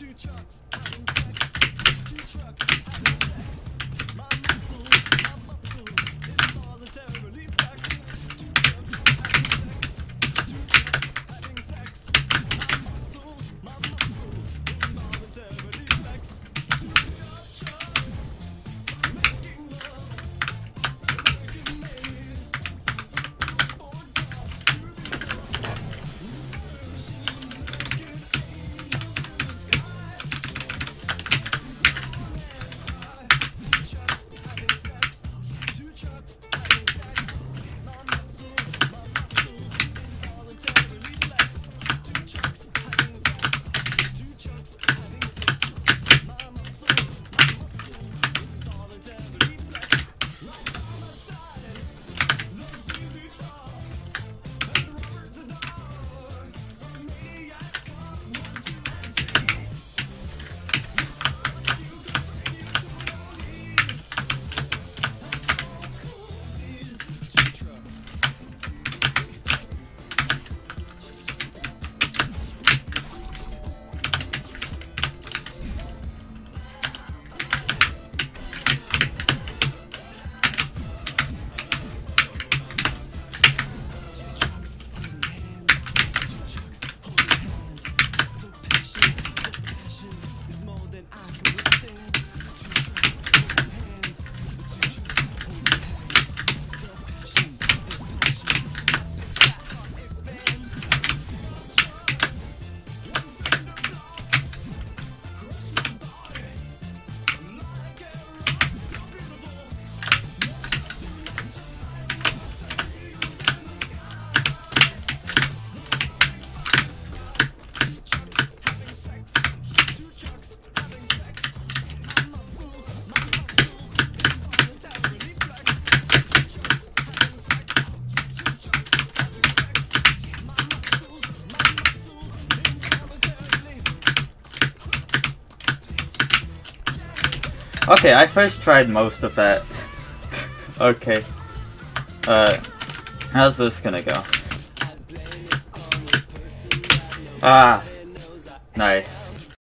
Two chucks. Okay, I first tried most of that. okay. Uh, how's this gonna go? Ah, nice.